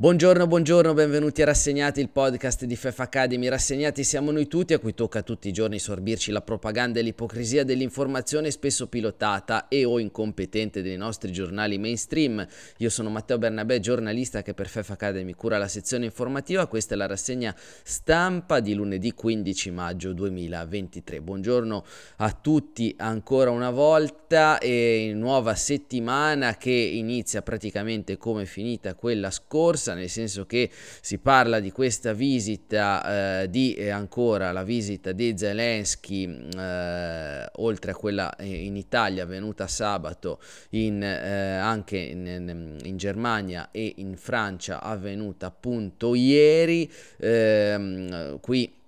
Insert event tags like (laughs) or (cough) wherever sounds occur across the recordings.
Buongiorno, buongiorno, benvenuti a Rassegnati, il podcast di FEF Academy. Rassegnati siamo noi tutti, a cui tocca tutti i giorni sorbirci la propaganda e l'ipocrisia dell'informazione spesso pilotata e o incompetente dei nostri giornali mainstream. Io sono Matteo Bernabé, giornalista che per FEF Academy cura la sezione informativa. Questa è la rassegna stampa di lunedì 15 maggio 2023. Buongiorno a tutti ancora una volta e nuova settimana che inizia praticamente come finita quella scorsa nel senso che si parla di questa visita, eh, di eh, ancora la visita di Zelensky, eh, oltre a quella in Italia venuta sabato, in, eh, anche in, in, Germania e in Francia avvenuta appunto ieri. Ehm, qui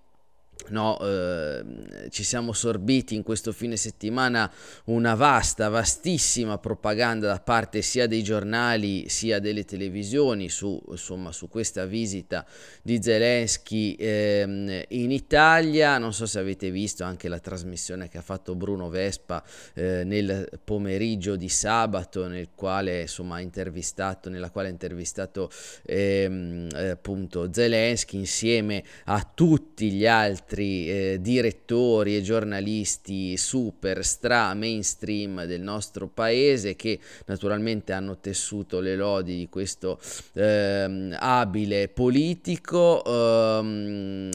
No, eh, ci siamo sorbiti in questo fine settimana una vasta, vastissima propaganda da parte sia dei giornali sia delle televisioni su, insomma, su questa visita di Zelensky eh, in Italia. Non so se avete visto anche la trasmissione che ha fatto Bruno Vespa eh, nel pomeriggio di sabato, nel quale, insomma, nella quale ha intervistato ehm, appunto Zelensky insieme a tutti gli altri altri eh, direttori e giornalisti super stra mainstream del nostro paese che naturalmente hanno tessuto le lodi di questo ehm, abile politico ehm,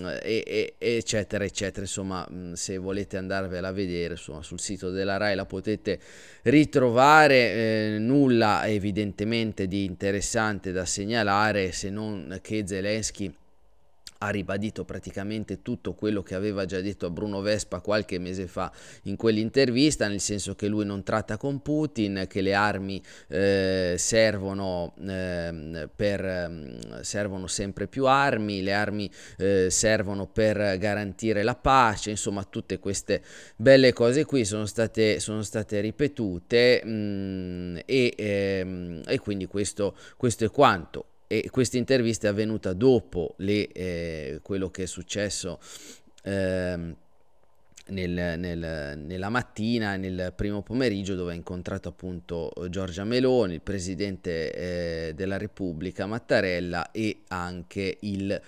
eccetera eccetera. Insomma se volete andarvela a vedere insomma, sul sito della RAI la potete ritrovare. Eh, nulla evidentemente di interessante da segnalare se non che Zelensky ha ribadito praticamente tutto quello che aveva già detto a Bruno Vespa qualche mese fa in quell'intervista, nel senso che lui non tratta con Putin, che le armi eh, servono, eh, per, ehm, servono sempre più armi, le armi eh, servono per garantire la pace, insomma tutte queste belle cose qui sono state, sono state ripetute mh, mm, e, ehm, e, quindi questo, questo è quanto e questa intervista è avvenuta dopo le, eh, quello che è successo eh, nel, nel, nella mattina nel primo pomeriggio dove ha incontrato appunto Giorgia Meloni, il presidente eh, della Repubblica Mattarella e anche il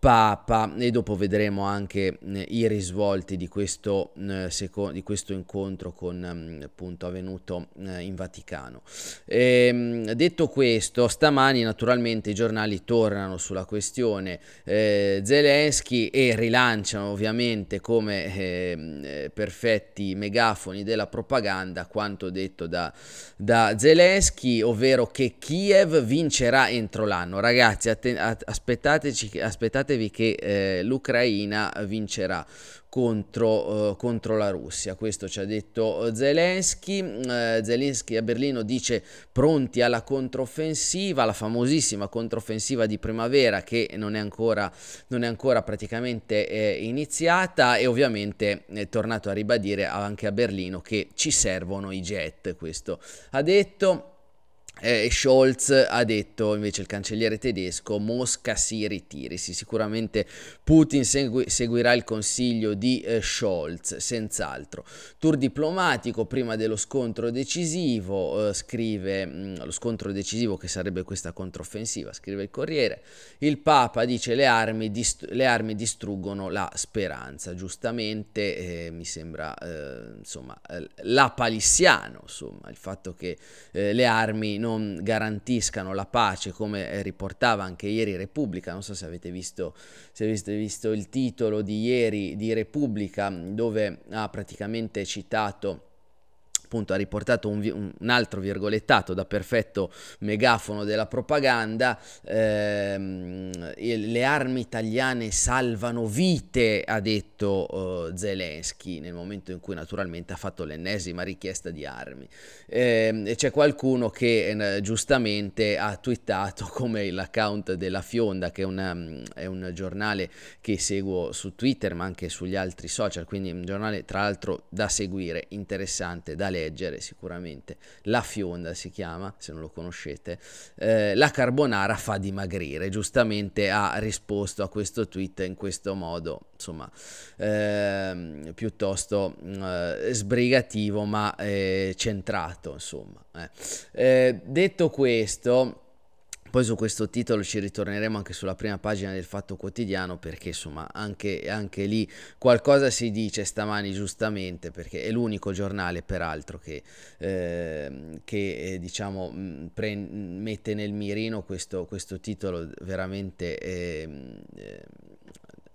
Papa e dopo vedremo anche eh, i risvolti di questo, eh, di questo incontro con, eh, appunto avvenuto eh, in Vaticano. E, ehm, detto questo, stamani naturalmente i giornali tornano sulla questione eh, Zelensky e rilanciano ovviamente come ehm, eh, perfetti megafoni della propaganda quanto detto da, da Zelensky, ovvero che Kiev vincerà entro l'anno. Ragazzi, aspettateci, aspettateci aspettatevi che eh, l'Ucraina vincerà contro, uh, contro, la Russia. Questo ci ha detto Zelensky. Uh, Zelensky a Berlino dice pronti alla controffensiva, la famosissima controffensiva di primavera che non è ancora, non è ancora praticamente eh, iniziata e ovviamente è tornato a ribadire anche a Berlino che ci servono i jet. Questo ha detto. Eh, Scholz ha detto invece il cancelliere tedesco Mosca si ritiri, sì, sicuramente Putin segui- seguirà il consiglio di eh, Scholz, senz'altro. Tour diplomatico prima dello scontro decisivo, eh, scrive mh, mm, lo scontro decisivo che sarebbe questa controffensiva, scrive il Corriere. Il Papa dice le armi, dist- le armi distruggono la speranza, giustamente eh, mi sembra eh, insomma eh, la palissiano, insomma il fatto che le armi non non garantiscano la pace, come riportava anche ieri Repubblica, non so se avete visto, se avete visto il titolo di ieri di Repubblica, dove ha praticamente citato appunto ha riportato un, un, altro virgolettato da perfetto megafono della propaganda, ehm, le armi italiane salvano vite, ha detto uh, Zelensky nel momento in cui naturalmente ha fatto l'ennesima richiesta di armi. Eh, e c'è qualcuno che eh, giustamente ha twittato (laughs) come l'account della Fionda, che è, una, è un giornale che seguo su Twitter ma anche sugli altri social, quindi un giornale tra l'altro da seguire, interessante, da leggere leggere sicuramente. La Fionda si chiama, se non lo conoscete. Eh, la carbonara fa dimagrire, giustamente ha risposto a questo tweet in questo modo, insomma, eh, piuttosto eh, sbrigativo ma eh, centrato, insomma. Eh. Eh, detto questo poi su questo titolo ci ritorneremo anche sulla prima pagina del Fatto Quotidiano perché insomma anche, anche, lì qualcosa si dice stamani giustamente perché è l'unico giornale peraltro che, eh, che eh, diciamo pre- mette nel mirino questo, questo titolo veramente... Eh,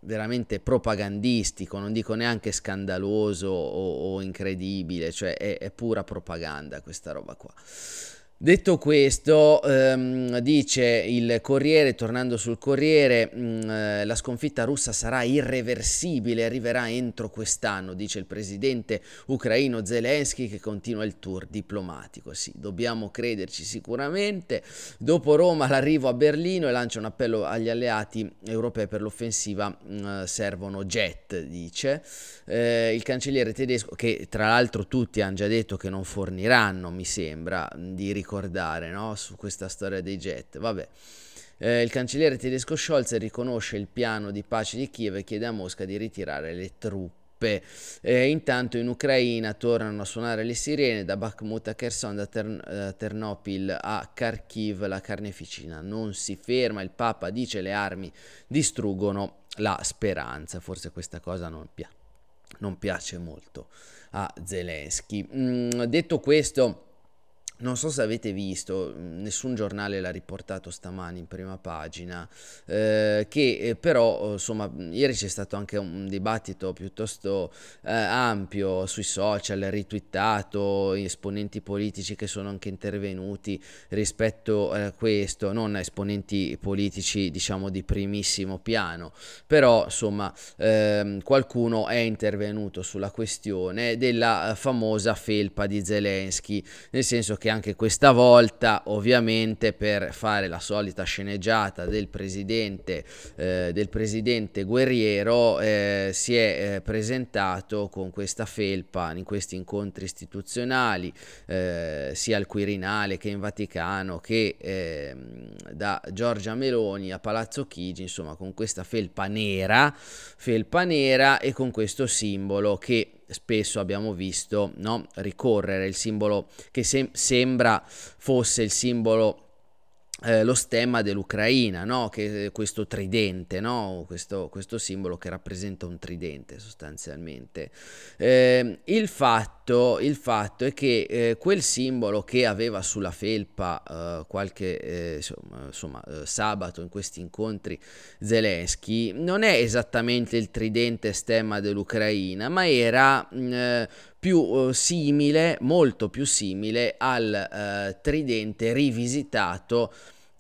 veramente propagandistico, non dico neanche scandaloso o, o incredibile, cioè è, è pura propaganda questa roba qua. Detto questo, ehm, dice il Corriere, tornando sul Corriere, mh, mm, eh, la sconfitta russa sarà irreversibile, arriverà entro quest'anno, dice il presidente ucraino Zelensky che continua il tour diplomatico. Sì, dobbiamo crederci sicuramente. Dopo Roma l'arrivo a Berlino e lancia un appello agli alleati europei per l'offensiva, mh, mm, servono jet, dice. Eh, il cancelliere tedesco, che tra l'altro tutti hanno già detto che non forniranno, mi sembra, di ricordare ricordare no? su questa storia dei jet. Vabbè. Eh, il cancelliere tedesco Scholz riconosce il piano di pace di Kiev e chiede a Mosca di ritirare le truppe. Eh, intanto in Ucraina tornano a suonare le sirene da Bakhmut a Kherson, da Tern- uh, Ternopil a Kharkiv, la carneficina non si ferma, il Papa dice le armi distruggono la speranza, forse questa cosa non, pi- non piace molto a Zelensky. Mm, detto questo non so se avete visto, nessun giornale l'ha riportato stamani in prima pagina, eh, che eh, però insomma ieri c'è stato anche un dibattito piuttosto eh, ampio sui social, ritwittato, esponenti politici che sono anche intervenuti rispetto a questo, non esponenti politici diciamo di primissimo piano, però insomma ehm, qualcuno è intervenuto sulla questione della famosa felpa di Zelensky, nel senso che anche questa volta ovviamente per fare la solita sceneggiata del presidente, eh, del presidente guerriero eh, si è eh, presentato con questa felpa in questi incontri istituzionali eh, sia al Quirinale che in Vaticano che ehm, da Giorgia Meloni a Palazzo Chigi insomma con questa felpa nera felpa nera e con questo simbolo che spesso abbiamo visto no? ricorrere il simbolo che sem- sembra fosse il simbolo eh, lo stemma dell'Ucraina, no? che questo tridente, no? questo, questo, simbolo che rappresenta un tridente sostanzialmente. Eh, il, fatto, il, fatto, è che eh, quel simbolo che aveva sulla felpa eh, qualche eh, insomma, eh, sabato in questi incontri Zelensky non è esattamente il tridente stemma dell'Ucraina, ma era mh, più uh, simile, molto più simile al uh, tridente rivisitato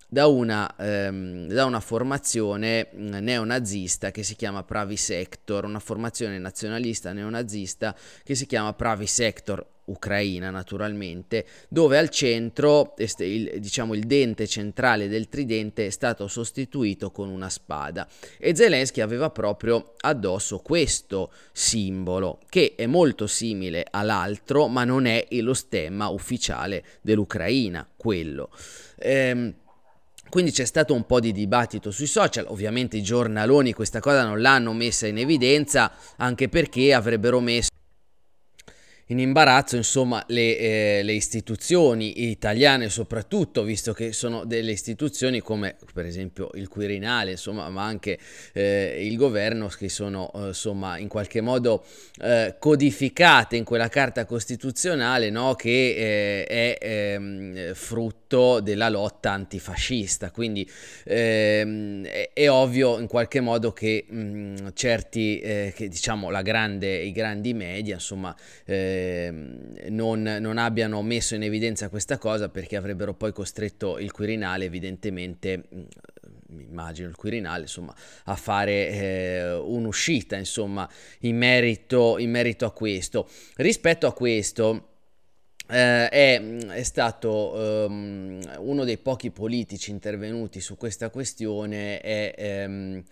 da una, ehm, da una formazione mm, neonazista che si chiama Pravi Sector, una formazione nazionalista neonazista che si chiama Pravi Sector ucraina naturalmente, dove al centro, il, diciamo il dente centrale del tridente è stato sostituito con una spada e Zelensky aveva proprio addosso questo simbolo che è molto simile all'altro ma non è lo stemma ufficiale dell'Ucraina, quello. Ehm, quindi c'è stato un po' di dibattito sui social, ovviamente i giornaloni questa cosa non l'hanno messa in evidenza, anche perché avrebbero messo in imbarazzo insomma le, eh, le, istituzioni italiane soprattutto visto che sono delle istituzioni come per esempio il Quirinale insomma ma anche eh, il governo che sono eh, insomma in qualche modo eh, codificate in quella carta costituzionale no, che eh, è ehm, frutto della lotta antifascista. Quindi ehm, è, è, ovvio in qualche modo che mh, certi eh, che diciamo la grande, i grandi media insomma Ehm, non, non, abbiano messo in evidenza questa cosa perché avrebbero poi costretto il Quirinale evidentemente mm, immagino il Quirinale insomma a fare eh, un'uscita insomma in merito, in merito a questo. Rispetto a questo eh, è, è, stato um, uno dei pochi politici intervenuti su questa questione è um,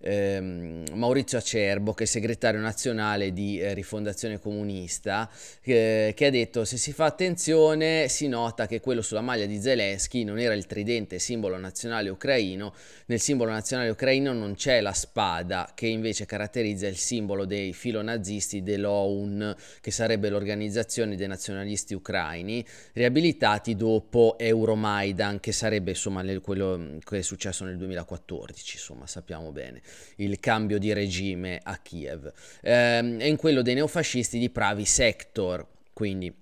ehm, Maurizio Acerbo, che è segretario nazionale di eh, Rifondazione Comunista, che, che ha detto se si fa attenzione si nota che quello sulla maglia di Zelensky non era il tridente simbolo nazionale ucraino, nel simbolo nazionale ucraino non c'è la spada che invece caratterizza il simbolo dei filonazisti dell'OUN, che sarebbe l'organizzazione dei nazionalisti ucraini, riabilitati dopo Euromaidan, che sarebbe insomma quello che è successo nel 2014, insomma sappiamo bene il cambio di regime a Kiev, ehm, e in quello dei neofascisti di Pravi Sector, quindi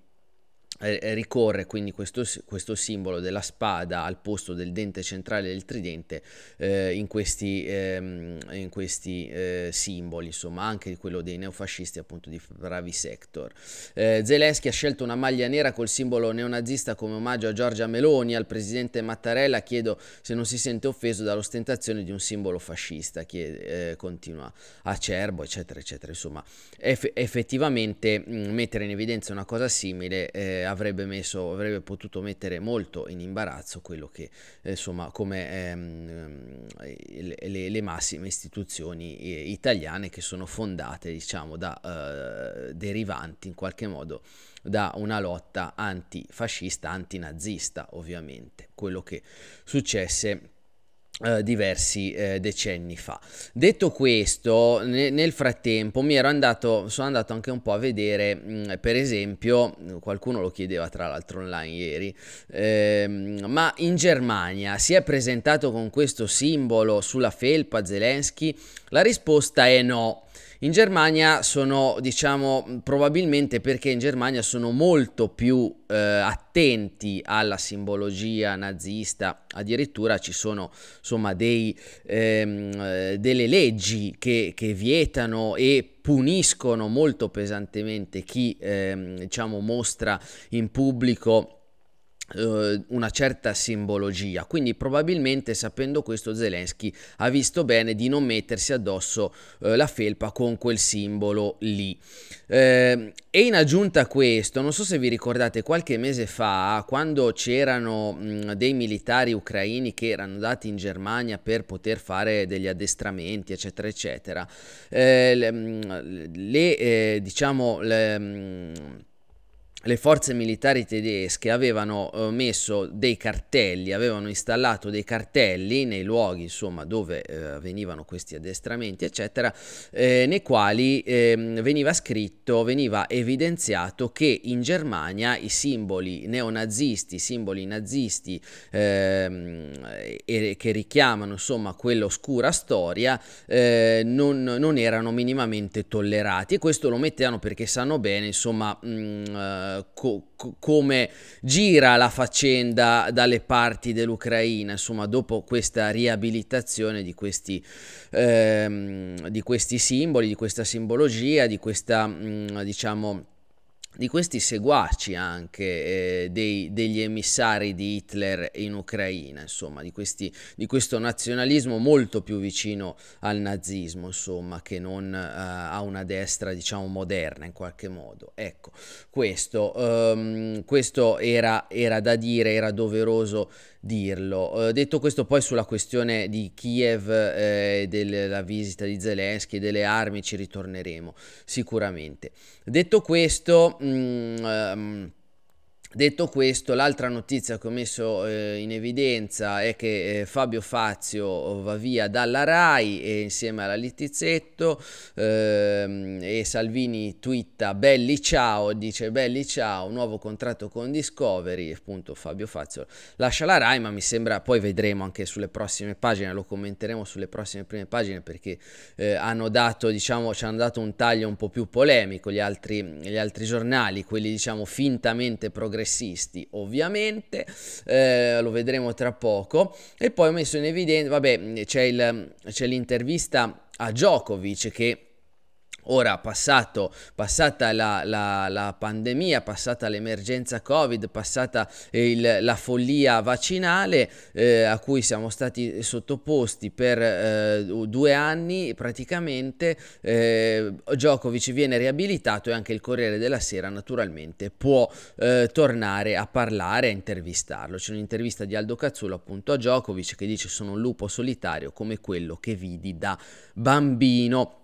ricorre quindi questo, questo, simbolo della spada al posto del dente centrale del tridente eh, in questi, ehm, in questi eh, simboli, insomma anche quello dei neofascisti appunto di Bravi Sector. Eh, Zelensky ha scelto una maglia nera col simbolo neonazista come omaggio a Giorgia Meloni, al presidente Mattarella chiedo se non si sente offeso dall'ostentazione di un simbolo fascista, che eh, continua acerbo eccetera eccetera, insomma eff- effettivamente mh, mettere in evidenza una cosa simile avrebbe, messo, avrebbe potuto mettere molto in imbarazzo quello che, eh, insomma, come ehm, le, le, massime istituzioni eh, italiane che sono fondate, diciamo, da eh, derivanti in qualche modo da una lotta antifascista, antinazista, ovviamente, quello che successe Uh, diversi uh, decenni fa. Detto questo, ne, nel frattempo mi ero andato, sono andato anche un po' a vedere, mh, mm, per esempio, qualcuno lo chiedeva tra l'altro online ieri, ehm, ma in Germania si è presentato con questo simbolo sulla felpa Zelensky? La risposta è no. In Germania sono, diciamo, probabilmente perché in Germania sono molto più eh, attenti alla simbologia nazista, addirittura ci sono insomma dei, ehm, delle leggi che, che vietano e puniscono molto pesantemente chi ehm, diciamo mostra in pubblico una certa simbologia. Quindi probabilmente sapendo questo Zelensky ha visto bene di non mettersi addosso uh, la felpa con quel simbolo lì. Uh, e in aggiunta a questo, non so se vi ricordate qualche mese fa, quando c'erano mh, dei militari ucraini che erano andati in Germania per poter fare degli addestramenti, eccetera, eccetera, eh, le, le eh, diciamo le, le forze militari tedesche avevano eh, messo dei cartelli, avevano installato dei cartelli nei luoghi insomma, dove eh, avvenivano questi addestramenti, eccetera, eh, nei quali ehm, veniva scritto, veniva evidenziato che in Germania i simboli neonazisti, i simboli nazisti ehm, che richiamano insomma quell'oscura storia eh, non, non, erano minimamente tollerati. E questo lo mettevano perché sanno bene insomma mh, co- come gira la faccenda dalle parti dell'Ucraina, insomma, dopo questa riabilitazione di questi, ehm, di questi simboli, di questa simbologia, di questa, mh, mm, diciamo, di questi seguaci anche eh, dei, degli emissari di Hitler in Ucraina, insomma, di, questi, di, questo nazionalismo molto più vicino al nazismo, insomma, che non uh, a una destra, diciamo, moderna in qualche modo. Ecco, questo, um, questo era, era da dire, era doveroso dirlo. Eh, detto questo, poi sulla questione di Kiev eh, della visita di Zelensky e delle armi ci ritorneremo sicuramente. Detto questo, mh, um, Detto questo, l'altra notizia che ho messo eh, in evidenza è che eh, Fabio Fazio va via dalla RAI e insieme alla Littizzetto ehm, e Salvini twitta belli ciao, dice belli ciao, nuovo contratto con Discovery, appunto Fabio Fazio lascia la RAI, ma mi sembra, poi vedremo anche sulle prossime pagine, lo commenteremo sulle prossime prime pagine perché eh, hanno dato, diciamo, ci hanno dato un taglio un po' più polemico gli altri, gli altri giornali, quelli diciamo fintamente progressivi progressisti ovviamente, eh, lo vedremo tra poco, e poi ho messo in evidenza, vabbè c'è, il, c'è l'intervista a Djokovic che Ora, passato, passata la, la, la, pandemia, passata l'emergenza Covid, passata il, la follia vaccinale eh, a cui siamo stati sottoposti per eh, due anni praticamente, eh, Djokovic viene riabilitato e anche il Corriere della Sera naturalmente può eh, tornare a parlare, a intervistarlo. C'è un'intervista di Aldo Cazzulo appunto a Djokovic che dice sono un lupo solitario come quello che vidi da bambino.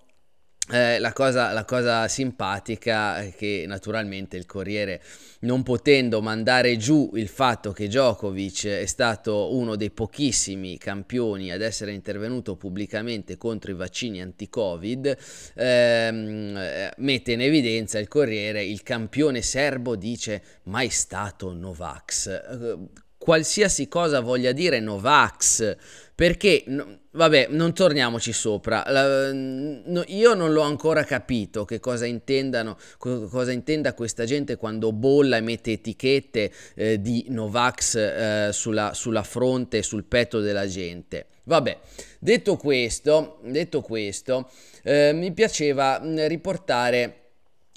Eh, la, cosa, la, cosa, simpatica è che naturalmente il Corriere non potendo mandare giù il fatto che Djokovic è stato uno dei pochissimi campioni ad essere intervenuto pubblicamente contro i vaccini anti-covid ehm, mette in evidenza il Corriere il campione serbo dice mai stato Novax eh, qualsiasi cosa voglia dire Novax perché, no, vabbè, non torniamoci sopra. La, no, io non l'ho ancora capito che cosa intendano, co- cosa intenda questa gente quando bolla e mette etichette eh, di Novax eh, sulla, sulla fronte sul petto della gente. Vabbè, detto questo, detto questo eh, mi piaceva riportare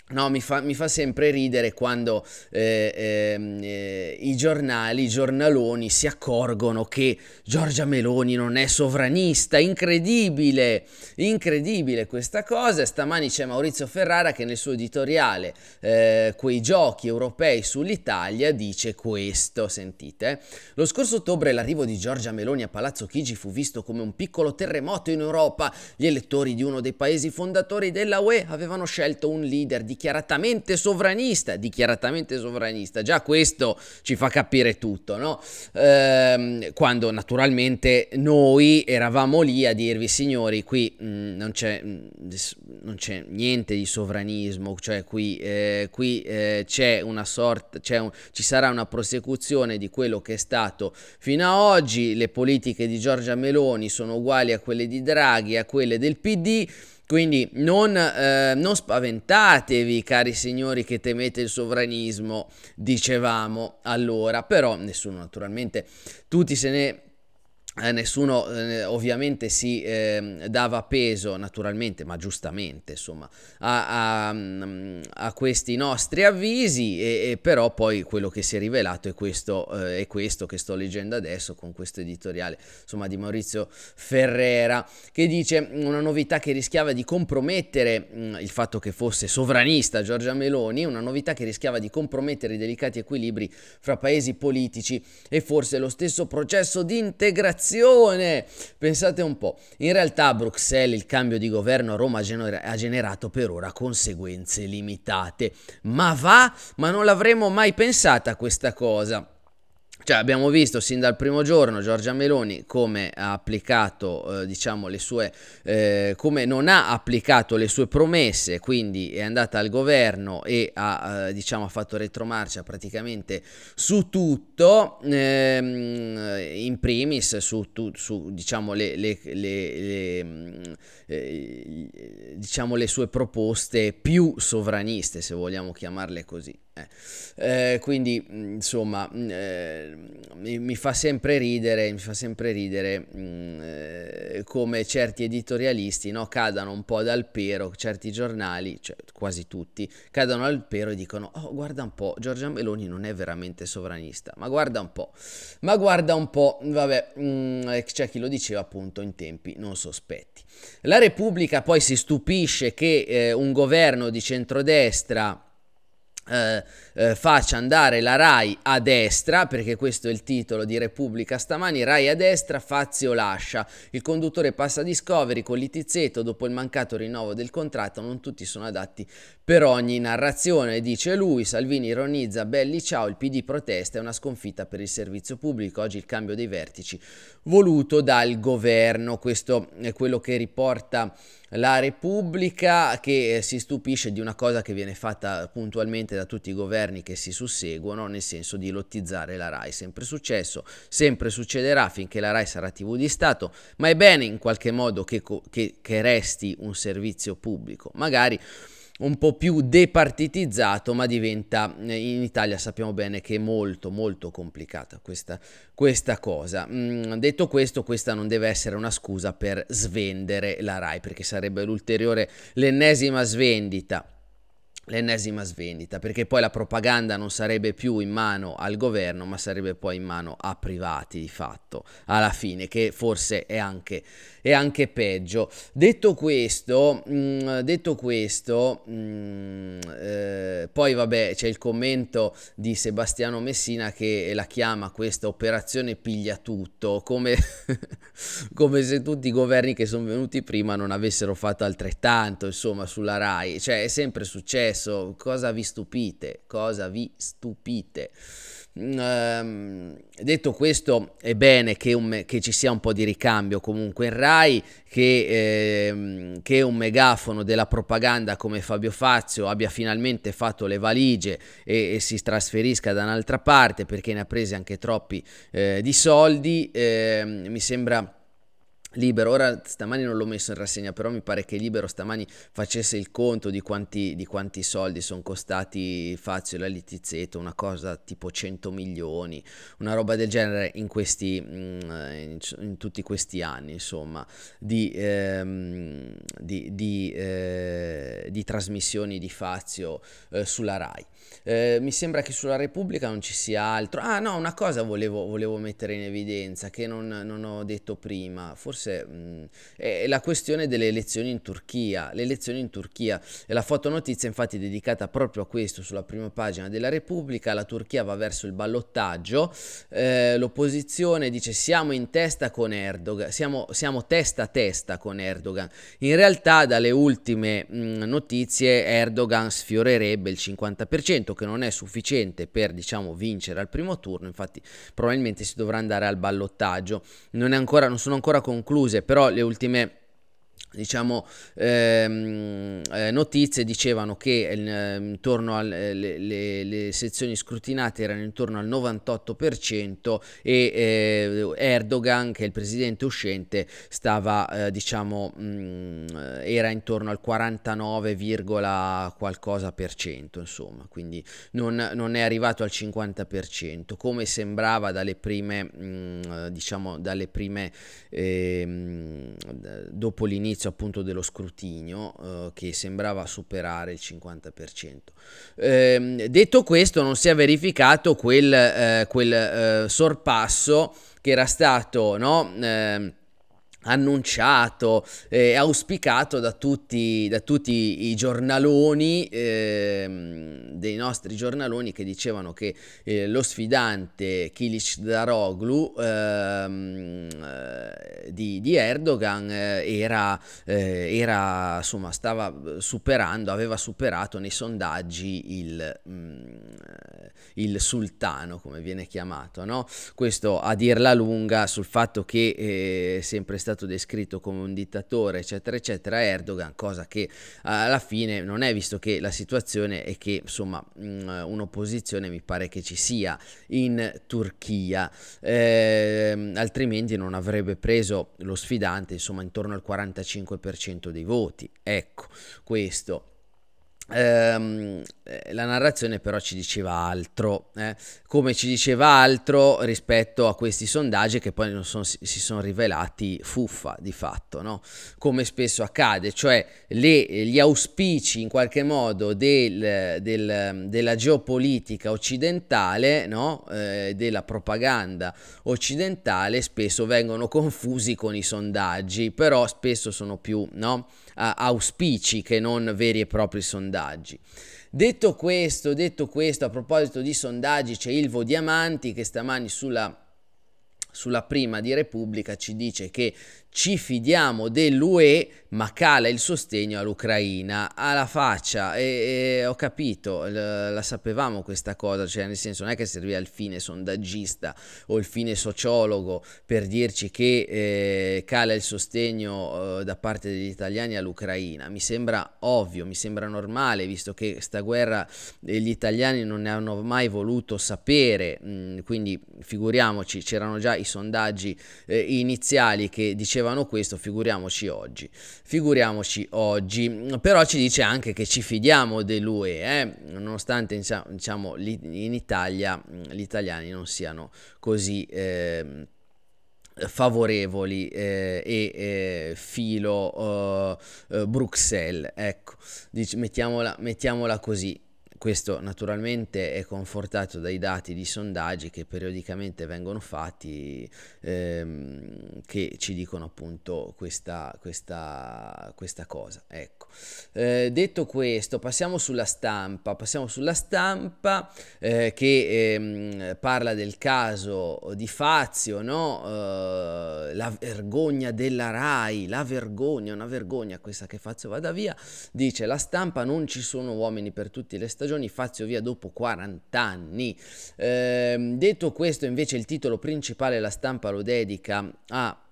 No, mi fa, mi fa, sempre ridere quando eh, eh, eh, i giornali, i giornaloni si accorgono che Giorgia Meloni non è sovranista. Incredibile, incredibile questa cosa. Stamani c'è Maurizio Ferrara che nel suo editoriale eh, Quei giochi europei sull'Italia dice questo. Sentite, lo scorso ottobre l'arrivo di Giorgia Meloni a Palazzo Chigi fu visto come un piccolo terremoto in Europa. Gli elettori di uno dei paesi fondatori della UE avevano scelto un leader di dichiaratamente sovranista, dichiaratamente sovranista, già questo ci fa capire tutto, no? Ehm, quando naturalmente noi eravamo lì a dirvi signori qui mh, mm, non, c'è, mh, mm, non, c'è, niente di sovranismo, cioè qui, eh, qui eh, c'è una sorta, c'è un, ci sarà una prosecuzione di quello che è stato fino ad oggi, le politiche di Giorgia Meloni sono uguali a quelle di Draghi, a quelle del PD, quindi non, eh, non, spaventatevi, cari signori, che temete il sovranismo, dicevamo allora, però nessuno naturalmente, tutti se ne eh, nessuno eh, ovviamente si eh, dava peso naturalmente ma giustamente insomma a, a, mm, a questi nostri avvisi e, e, però poi quello che si è rivelato è questo, eh, è questo che sto leggendo adesso con questo editoriale insomma di Maurizio Ferrera che dice una novità che rischiava di compromettere mh, mm, il fatto che fosse sovranista Giorgia Meloni una novità che rischiava di compromettere i delicati equilibri fra paesi politici e forse lo stesso processo di integrazione inflazione. Pensate un po', in realtà a Bruxelles il cambio di governo a Roma ha generato per ora conseguenze limitate. Ma va? Ma non l'avremmo mai pensata questa cosa. Cioè abbiamo visto sin dal primo giorno Giorgia Meloni come ha applicato, eh, diciamo, le sue, eh, come non ha applicato le sue promesse, quindi è andata al governo e ha, eh, diciamo, fatto retromarcia praticamente su tutto, ehm, in primis su, tu, su diciamo, le, le, le, eh, diciamo, le sue proposte più sovraniste, se vogliamo chiamarle così. Eh, eh, quindi insomma eh, mi, mi, fa sempre ridere, mi fa sempre ridere mh, eh, come certi editorialisti no, cadano un po' dal pero, certi giornali, cioè quasi tutti, cadano al pero e dicono oh guarda un po', Giorgia Meloni non è veramente sovranista, ma guarda un po', ma guarda un po', vabbè, mh, c'è chi lo diceva appunto in tempi non sospetti. La Repubblica poi si stupisce che eh, un governo di centrodestra eh, eh, faccia andare la RAI a destra, perché questo è il titolo di Repubblica stamani, RAI a destra, Fazio lascia, il conduttore passa a Discovery con Litizzetto dopo il mancato rinnovo del contratto, non tutti sono adatti per ogni narrazione, dice lui, Salvini ironizza, belli ciao, il PD protesta, è una sconfitta per il servizio pubblico, oggi il cambio dei vertici voluto dal governo, questo è quello che riporta la Repubblica che si stupisce di una cosa che viene fatta puntualmente da tutti i governi che si susseguono, nel senso di lottizzare la RAI. Sempre successo, sempre succederà finché la RAI sarà TV di Stato, ma è bene in qualche modo che, che, che resti un servizio pubblico. Magari un po' più departitizzato, ma diventa in Italia sappiamo bene che è molto molto complicata questa, questa cosa. Mm, detto questo, questa non deve essere una scusa per svendere la RAI, perché sarebbe l'ulteriore, l'ennesima svendita l'ennesima svendita, perché poi la propaganda non sarebbe più in mano al governo, ma sarebbe poi in mano a privati di fatto, alla fine, che forse è anche, è anche peggio. Detto questo, mh, mm, detto questo mh, mm, eh, poi vabbè c'è il commento di Sebastiano Messina che la chiama questa operazione piglia tutto, come, (laughs) come se tutti i governi che sono venuti prima non avessero fatto altrettanto, insomma, sulla RAI, cioè è sempre successo adesso cosa vi stupite? Cosa vi stupite? Um, detto questo, è bene che, un, che, ci sia un po' di ricambio comunque in Rai, che, eh, che, un megafono della propaganda come Fabio Fazio abbia finalmente fatto le valigie e, e si trasferisca da un'altra parte perché ne ha presi anche troppi eh, di soldi. Eh, mi sembra Libero, ora stamani non l'ho messo in rassegna, però mi pare che Libero stamani facesse il conto di quanti, di quanti soldi sono costati Fazio e la Litizzetto, una cosa tipo 100 milioni, una roba del genere in, questi, mm, in, in tutti questi anni, insomma, di, ehm, di, di, eh, di, trasmissioni di Fazio eh, sulla RAI. Eh, mi sembra che sulla Repubblica non ci sia altro. Ah no, una cosa volevo, volevo mettere in evidenza che non, non ho detto prima, forse forse mh, è la questione delle elezioni in Turchia. Le elezioni in Turchia, e la fotonotizia infatti è dedicata proprio a questo sulla prima pagina della Repubblica, la Turchia va verso il ballottaggio, eh, l'opposizione dice siamo in testa con Erdogan, siamo, siamo testa a testa con Erdogan. In realtà dalle ultime mh, notizie Erdogan sfiorerebbe il 50%, che non è sufficiente per diciamo vincere al primo turno, infatti probabilmente si dovrà andare al ballottaggio. Non, ancora, non sono ancora conclusi concluse, però le ultime diciamo, ehm, eh, notizie dicevano che eh, intorno alle le, le, le, sezioni scrutinate erano intorno al 98% e eh, Erdogan, che è il presidente uscente, stava, eh, diciamo, mh, mm, era intorno al 49, qualcosa per cento, insomma, quindi non, non, è arrivato al 50%, come sembrava dalle prime, mh, mm, diciamo, dalle prime, ehm, dopo l'inizio all'inizio appunto dello scrutinio eh, che sembrava superare il 50%. Eh, detto questo non si è verificato quel, eh, quel eh, sorpasso che era stato no, ehm, annunciato e eh, auspicato da tutti, da tutti, i giornaloni, eh, dei nostri giornaloni che dicevano che eh, lo sfidante Kilic Daroglu ehm, eh, di, di, Erdogan eh, era, eh, era, insomma, stava superando, aveva superato nei sondaggi il, mh, mm, il sultano, come viene chiamato. No? Questo a dirla lunga sul fatto che è sempre stato stato descritto come un dittatore, eccetera, eccetera, Erdogan, cosa che alla fine non è, visto che la situazione è che insomma un'opposizione mi pare che ci sia in Turchia, eh, altrimenti non avrebbe preso lo sfidante insomma intorno al 45% dei voti. Ecco, questo eh, la narrazione però ci diceva altro, eh? come ci diceva altro rispetto a questi sondaggi che poi sono, si sono rivelati fuffa di fatto, no? come spesso accade, cioè le, gli auspici in qualche modo del, del, della geopolitica occidentale, no? eh, della propaganda occidentale, spesso vengono confusi con i sondaggi, però spesso sono più no? Auspici che non veri e propri sondaggi. Detto questo, detto questo, a proposito di sondaggi, c'è Ilvo Diamanti che stamani sulla sulla prima di Repubblica ci dice che ci fidiamo dell'UE ma cala il sostegno all'Ucraina alla faccia. E, e ho capito la, la, sapevamo questa cosa cioè nel senso non è che serviva il fine sondaggista o il fine sociologo per dirci che eh, cala il sostegno eh, da parte degli italiani all'Ucraina. Mi sembra ovvio mi sembra normale visto che sta guerra eh, gli italiani non ne hanno mai voluto sapere. Mh, quindi figuriamoci c'erano già i sondaggi eh, iniziali che dicevano questo, figuriamoci oggi. Figuriamoci oggi. Però ci dice anche che ci fidiamo dell'UE, eh? nonostante diciamo, in Italia gli italiani non siano così... Eh, favorevoli eh, e eh, filo uh, Bruxelles ecco Dic- mettiamola, mettiamola così questo naturalmente è confortato dai dati di sondaggi che periodicamente vengono fatti ehm, che ci dicono appunto questa, questa, questa cosa. Ecco. Eh, detto questo, passiamo sulla stampa, passiamo sulla stampa eh, che ehm, parla del caso di Fazio, no? eh, la vergogna della RAI, la vergogna, una vergogna questa che Fazio vada via, dice la stampa non ci sono uomini per tutte le stagioni stagioni, Fazio via dopo 40 anni. Eh, detto questo, invece, il titolo principale la stampa lo dedica a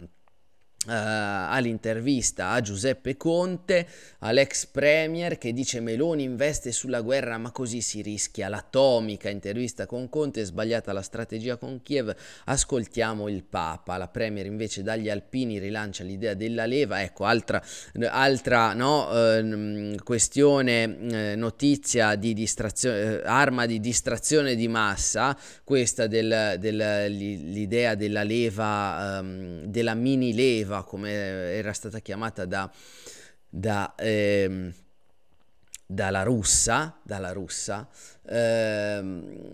Uh, all'intervista a Giuseppe Conte, all'ex premier che dice Meloni investe sulla guerra ma così si rischia. L'atomica, intervista con Conte, sbagliata la strategia con Kiev, ascoltiamo il Papa, la premier invece dagli alpini rilancia l'idea della leva, ecco altra, altra no, uh, questione, uh, notizia di distrazione, arma di distrazione di massa, questa del, del, della leva, um, della mini leva, Eva, come era stata chiamata da, da, ehm, dalla russa, dalla russa ehm,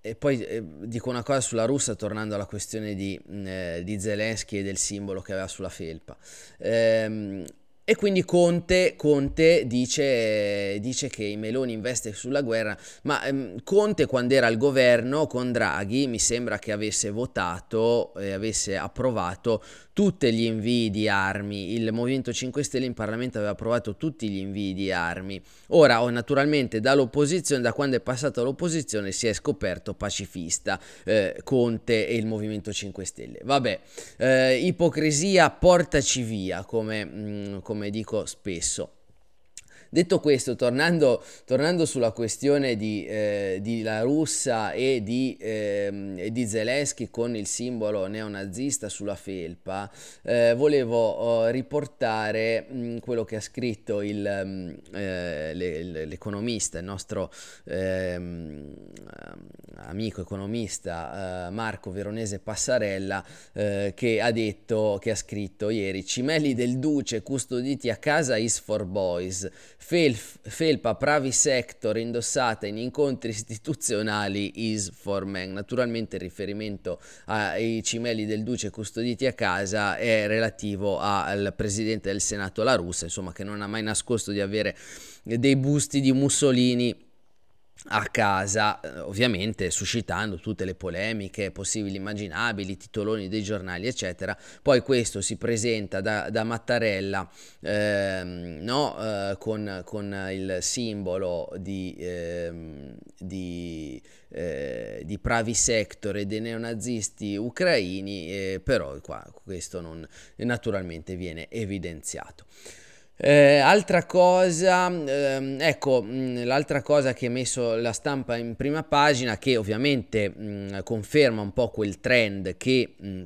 e poi eh, dico una cosa sulla russa tornando alla questione di, eh, di Zelensky e del simbolo che aveva sulla felpa. Eh, e quindi Conte, Conte dice, dice, che Meloni investe sulla guerra, ma ehm, Conte quando era al governo con Draghi mi sembra che avesse votato e avesse approvato tutti gli invii di armi. Il Movimento 5 Stelle in Parlamento aveva approvato tutti gli invii di armi. Ora, oh, naturalmente, dall'opposizione, da quando è passato all'opposizione, si è scoperto pacifista eh, Conte e il Movimento 5 Stelle. Vabbè, eh, ipocrisia, portaci via, come, mh, mm, come dico spesso. Detto questo, tornando, tornando sulla questione di, eh, di, La Russa e di, eh, di, Zelensky con il simbolo neonazista sulla felpa, eh, volevo oh, riportare mh, mm, quello che ha scritto il, mh, mm, eh, le, l'economista, il nostro ehm, amico economista eh, Marco Veronese Passarella, eh, che ha detto, che ha scritto ieri, cimelli del duce custoditi a casa is for boys Felf, felpa Pravi Sector indossata in incontri istituzionali is for men. Naturalmente il riferimento ai cimelli del Duce custoditi a casa è relativo al presidente del Senato La Russa, insomma, che non ha mai nascosto di avere dei busti di Mussolini a casa, eh, ovviamente suscitando tutte le polemiche possibili, immaginabili, titoloni dei giornali, eccetera. Poi questo si presenta da, da Mattarella ehm, no? eh, con, con, il simbolo di, ehm, di, eh, di, Pravi Sector e dei neonazisti ucraini, eh, però qua questo non, naturalmente viene evidenziato. Eh, altra cosa, ehm, ecco, mm, l'altra cosa che ha messo la stampa in prima pagina, che ovviamente mh, mm, conferma un po' quel trend che mh, mm,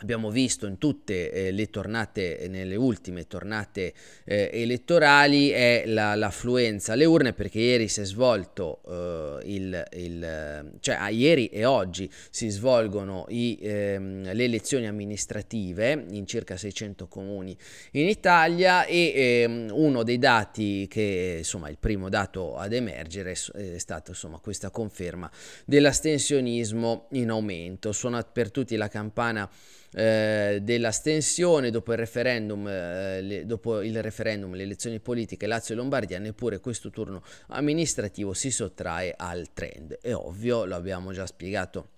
abbiamo visto in tutte eh, le tornate, nelle ultime tornate eh, elettorali, è la, l'affluenza alle urne perché ieri si è svolto eh, il, il, cioè ah, ieri e oggi si svolgono i, ehm, le elezioni amministrative in circa 600 comuni in Italia e ehm, uno dei dati che insomma il primo dato ad emergere è stata insomma questa conferma dell'astensionismo in aumento. Suona per tutti la campana eh, dell'astensione dopo il referendum, eh, dopo il referendum, le elezioni politiche Lazio e Lombardia, neppure questo turno amministrativo si sottrae al trend. È ovvio, lo abbiamo già spiegato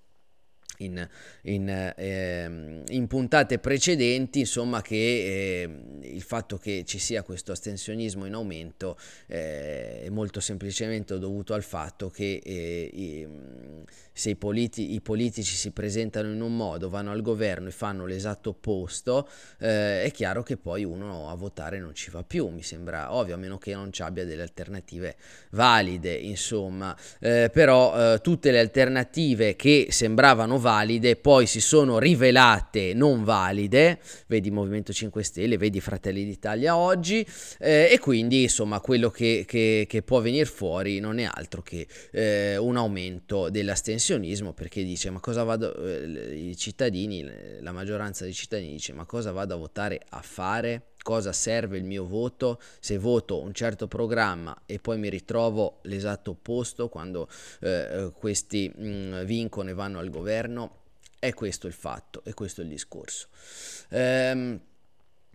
in, in, eh, in, puntate precedenti, insomma, che eh, il fatto che ci sia questo astensionismo in aumento eh, è molto semplicemente dovuto al fatto che eh, i, se i, politi- i, politici si presentano in un modo, vanno al governo e fanno l'esatto opposto, eh, è chiaro che poi uno a votare non ci va più, mi sembra ovvio, a meno che non ci abbia delle alternative valide, insomma, eh, però eh, tutte le alternative che sembravano valide poi si sono rivelate non valide, vedi Movimento 5 Stelle, vedi Fratelli d'Italia oggi, eh, e quindi insomma quello che, che, che può venire fuori non è altro che eh, un aumento dell'astensione astensionismo perché dice ma cosa vado, eh, i cittadini, la maggioranza dei cittadini dice ma cosa vado a votare a fare? Cosa serve il mio voto se voto un certo programma e poi mi ritrovo l'esatto opposto quando eh, questi mh, mm, vincono e vanno al governo? È questo il fatto, è questo il discorso. Ehm,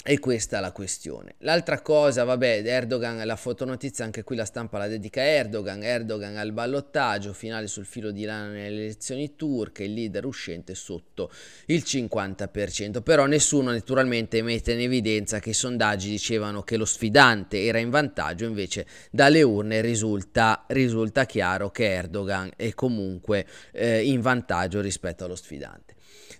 e questa è la questione. L'altra cosa, vabbè, Erdogan, la fotonotizia, anche qui la stampa la dedica a Erdogan, Erdogan al ballottaggio, finale sul filo di lana nelle elezioni turche, il leader uscente sotto il 50%, però nessuno naturalmente mette in evidenza che i sondaggi dicevano che lo sfidante era in vantaggio, invece dalle urne risulta, risulta chiaro che Erdogan è comunque eh, in vantaggio rispetto allo sfidante.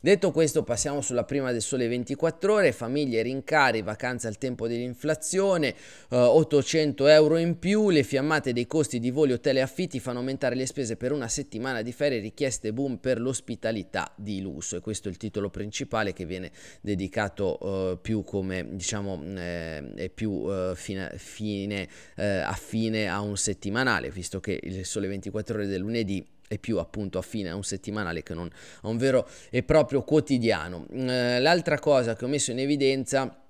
Detto questo passiamo sulla prima del sole 24 ore, famiglie rincari, vacanze al tempo dell'inflazione, eh, 800 euro in più, le fiammate dei costi di voli, hotel e affitti fanno aumentare le spese per una settimana di ferie, richieste boom per l'ospitalità di lusso. E questo è il titolo principale che viene dedicato eh, più come diciamo eh, è più eh, fine, fine eh, affine a un settimanale visto che il sole 24 ore del lunedì e più appunto affine a un settimanale che non a un vero e proprio quotidiano. Eh, l'altra cosa che ho messo in evidenza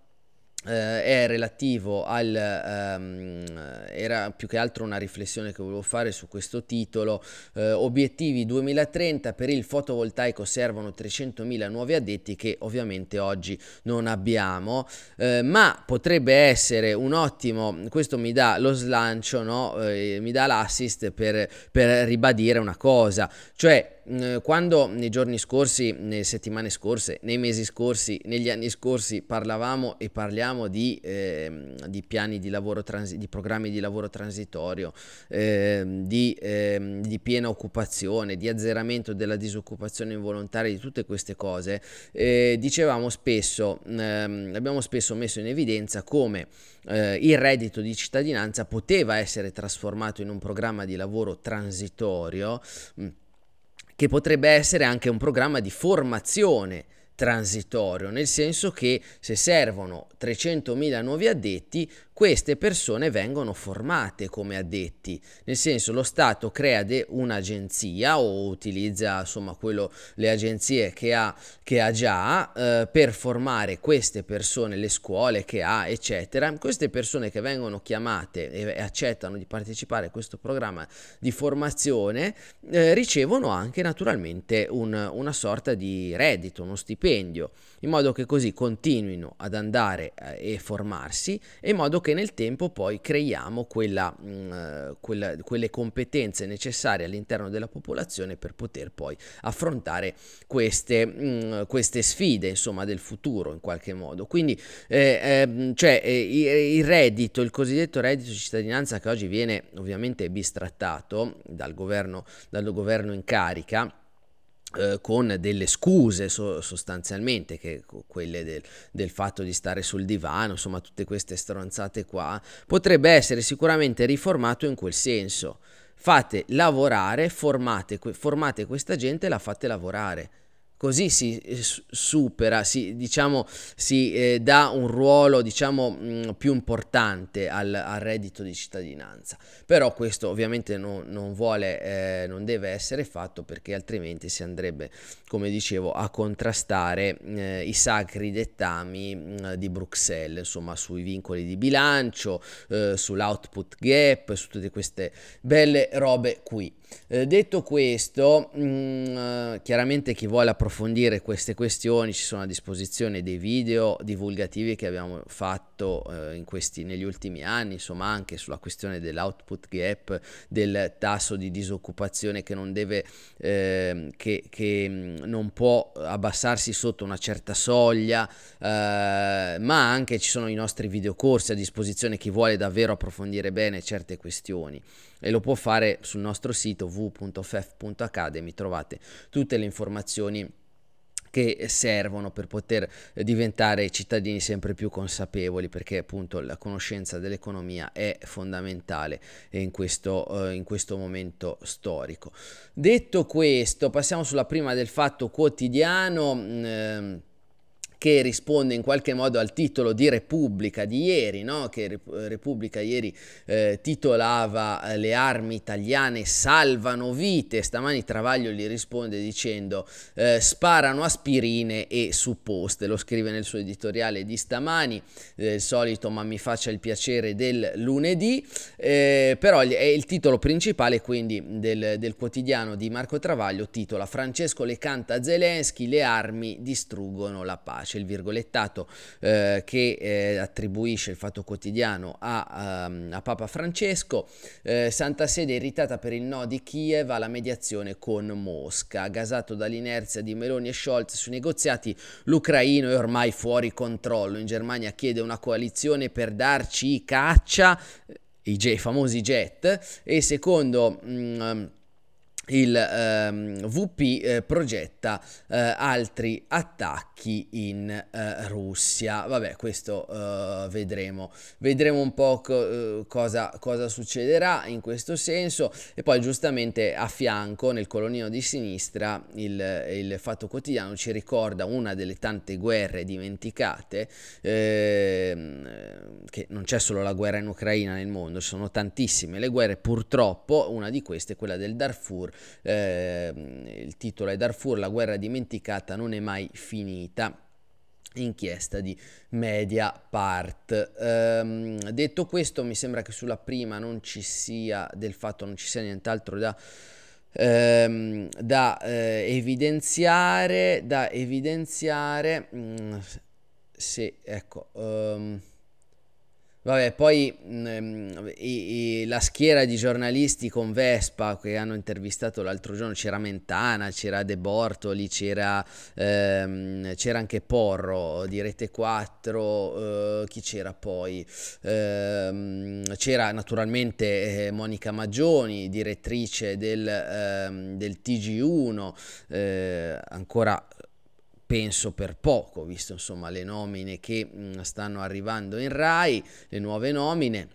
è relativo al ehm, era più che altro una riflessione che volevo fare su questo titolo eh, obiettivi 2030 per il fotovoltaico servono 300.000 nuovi addetti che ovviamente oggi non abbiamo eh, ma potrebbe essere un ottimo questo mi dà lo slancio no? Eh, mi dà l'assist per, per ribadire una cosa cioè Mm, quando nei giorni scorsi, nelle settimane scorse, nei mesi scorsi, negli anni scorsi parlavamo e parliamo di, eh, di piani di lavoro, transi- di programmi di lavoro transitorio, eh, di, eh, di, piena occupazione, di azzeramento della disoccupazione involontaria, di tutte queste cose, eh, dicevamo spesso, ehm, abbiamo spesso messo in evidenza come eh, il reddito di cittadinanza poteva essere trasformato in un programma di lavoro transitorio. Che potrebbe essere anche un programma di formazione transitorio, nel senso che se servono 300.000 nuovi addetti, queste persone vengono formate come addetti, nel senso lo Stato crea un'agenzia o utilizza insomma quello, le agenzie che ha, che ha già eh, per formare queste persone, le scuole che ha eccetera, queste persone che vengono chiamate e, e accettano di partecipare a questo programma di formazione eh, ricevono anche naturalmente un, una sorta di reddito, uno stipendio, in modo che così continuino ad andare eh, e formarsi e in modo che nel tempo poi creiamo quella, mh, mm, eh, quella, quelle competenze necessarie all'interno della popolazione per poter poi affrontare queste, mh, mm, queste sfide insomma del futuro in qualche modo. Quindi eh, eh, cioè, eh, il reddito, il cosiddetto reddito di cittadinanza che oggi viene ovviamente bistrattato dal governo, dal governo in carica eh, con delle scuse so, sostanzialmente, che quelle del, del, fatto di stare sul divano, insomma tutte queste stronzate qua, potrebbe essere sicuramente riformato in quel senso. Fate lavorare, formate, formate questa gente e la fate lavorare così si eh, supera, si, diciamo, si eh, dà un ruolo diciamo, mh, mm, più importante al, al, reddito di cittadinanza. Però questo ovviamente non, non, vuole, eh, non deve essere fatto perché altrimenti si andrebbe, come dicevo, a contrastare eh, i sacri dettami mh, mm, di Bruxelles, insomma sui vincoli di bilancio, eh, sull'output gap, su tutte queste belle robe qui. Eh, detto questo, mh, mm, chiaramente chi vuole approfondire queste questioni ci sono a disposizione dei video divulgativi che abbiamo fatto eh, questi, negli ultimi anni, insomma anche sulla questione dell'output gap, del tasso di disoccupazione che non deve, eh, che, che mm, non può abbassarsi sotto una certa soglia, eh, ma anche ci sono i nostri videocorsi a disposizione chi vuole davvero approfondire bene certe questioni. E lo può fare sul nostro sito www.fef.academy trovate tutte le informazioni che servono per poter diventare cittadini sempre più consapevoli perché appunto la conoscenza dell'economia è fondamentale in questo, in questo momento storico. Detto questo passiamo sulla prima del fatto quotidiano. Che risponde in qualche modo al titolo di Repubblica di ieri, no? che Repubblica ieri eh, titolava eh, Le armi italiane salvano vite, stamani Travaglio gli risponde dicendo eh, sparano aspirine e supposte, lo scrive nel suo editoriale di stamani, eh, il solito ma mi faccia il piacere del lunedì, eh, però è il titolo principale quindi del, del quotidiano di Marco Travaglio, titola Francesco le canta Zelensky, le armi distruggono la pace c'è il virgolettato eh, che eh, attribuisce il fatto quotidiano a, a, ehm, a Papa Francesco, eh, Santa Sede irritata per il no di Kiev alla mediazione con Mosca, gasato dall'inerzia di Meloni e Scholz sui negoziati, l'Ucraino è ormai fuori controllo, in Germania chiede una coalizione per darci caccia, i, i famosi jet, e secondo... Mh, mm, il ehm, VP eh, progetta eh, altri attacchi in eh, Russia. Vabbè, questo eh, vedremo. Vedremo un po' co- eh, cosa, cosa, succederà in questo senso. E poi giustamente a fianco, nel colonnino di sinistra, il, il Fatto Quotidiano ci ricorda una delle tante guerre dimenticate, ehm, che non c'è solo la guerra in Ucraina nel mondo, sono tantissime le guerre. Purtroppo una di queste è quella del Darfur eh, il titolo è Darfur, la guerra dimenticata non è mai finita inchiesta di Mediapart. Ehm, detto questo, mi sembra che sulla prima non ci sia del fatto, non ci sia nient'altro da, ehm, da eh, evidenziare. Da evidenziare. Mh, mm, sì, ecco. Um, Vabbè, poi mh, mm, i, i, la schiera di giornalisti con Vespa che hanno intervistato l'altro giorno, c'era Mentana, c'era De Bortoli, c'era, ehm, c'era anche Porro di Rete 4, eh, chi c'era poi? Eh, c'era naturalmente eh, Monica Maggioni, direttrice del, ehm, del TG1, eh, ancora penso per poco, visto insomma le nomine che mh, stanno arrivando in RAI, le nuove nomine.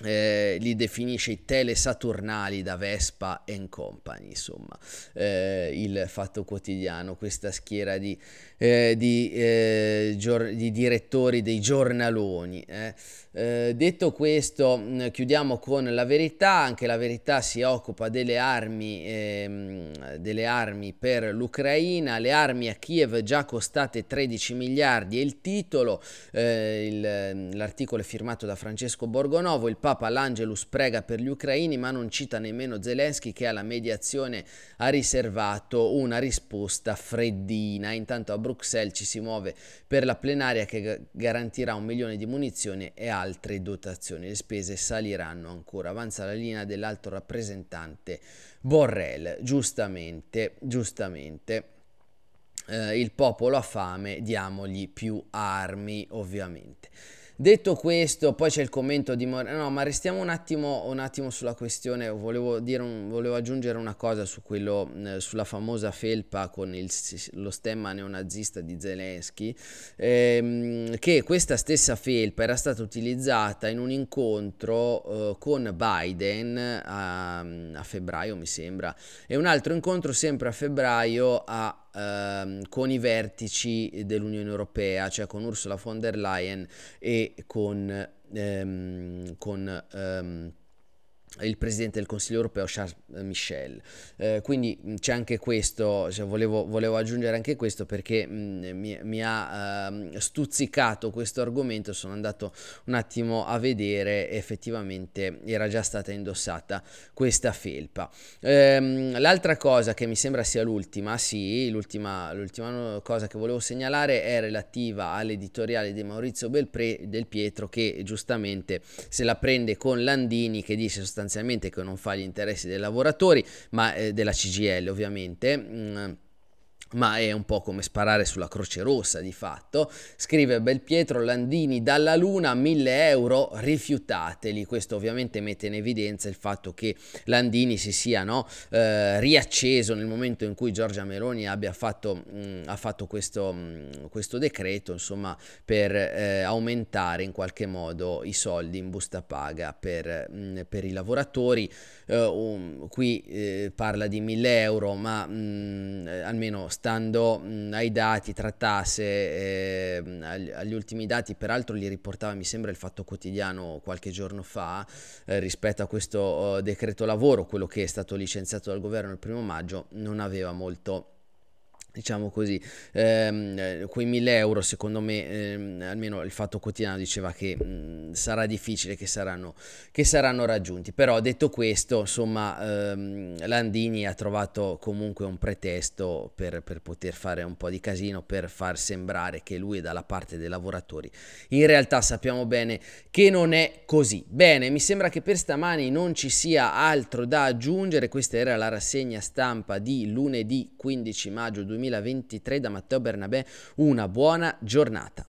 Eh, li definisce i telesaturnali da Vespa and Company, insomma, eh, il fatto quotidiano, questa schiera di, eh, di, eh, gior- di, direttori dei giornaloni. Eh. Eh, detto questo, mh, chiudiamo con la verità, anche la verità si occupa delle armi, ehm, delle armi per l'Ucraina, le armi a Kiev già costate 13 miliardi è il titolo, eh, il, l'articolo è firmato da Francesco Borgonovo, il Papa l'Angelus prega per gli ucraini ma non cita nemmeno Zelensky che alla mediazione ha riservato una risposta freddina, intanto a Bruxelles ci si muove per la plenaria che garantirà un milione di munizioni e altre dotazioni. Le spese saliranno ancora. Avanza la linea dell'alto rappresentante Borrell. Giustamente, giustamente. Eh, il popolo ha fame, diamogli più armi, ovviamente. Detto questo, poi c'è il commento di Moreno. No, ma restiamo un attimo, un attimo sulla questione. Volevo, un, volevo, aggiungere una cosa su quello, eh, sulla famosa felpa con il, lo stemma neonazista di Zelensky. Ehm, che questa stessa felpa era stata utilizzata in un incontro eh, con Biden a, a febbraio, mi sembra, e un altro incontro sempre a febbraio a ehm, con i vertici dell'Unione Europea, cioè con Ursula von der Leyen e con, ehm, con ehm, il presidente del Consiglio europeo Charles Michel. Eh, quindi c'è anche questo, cioè volevo, volevo, aggiungere anche questo perché mh, mi, mi, ha eh, stuzzicato questo argomento, sono andato un attimo a vedere, effettivamente era già stata indossata questa felpa. Ehm, l'altra cosa che mi sembra sia l'ultima, sì, l'ultima, l'ultima cosa che volevo segnalare è relativa all'editoriale di Maurizio Belpre, Del Pietro che giustamente se la prende con Landini che dice sostanzialmente sostanzialmente che non fa gli interessi dei lavoratori, ma eh, della CGL ovviamente. Ma è un po' come sparare sulla Croce Rossa di fatto. Scrive Belpietro Landini dalla Luna 1000 euro rifiutateli. Questo ovviamente mette in evidenza il fatto che Landini si sia no, eh, riacceso nel momento in cui Giorgia Meloni abbia fatto, mh, mm, ha fatto questo, mh, mm, questo, decreto insomma, per eh, aumentare in qualche modo i soldi in busta paga per, mh, mm, per i lavoratori. Eh, um, qui eh, parla di 1000 euro, ma almeno stando mh, ai dati, trattasse eh, agli, agli, ultimi dati, peraltro li riportava mi sembra il Fatto Quotidiano qualche giorno fa eh, rispetto a questo uh, decreto lavoro, quello che è stato licenziato dal governo il primo maggio, non aveva molto diciamo così, ehm, quei 1000 euro secondo me, ehm, almeno il fatto quotidiano diceva che mh, sarà difficile che saranno, che saranno, raggiunti, però detto questo, insomma, ehm, Landini ha trovato comunque un pretesto per, per, poter fare un po' di casino, per far sembrare che lui è dalla parte dei lavoratori. In realtà sappiamo bene che non è così. Bene, mi sembra che per stamani non ci sia altro da aggiungere, questa era la rassegna stampa di lunedì 15 maggio 2020 2023 da Matteo Bernabé. Una buona giornata.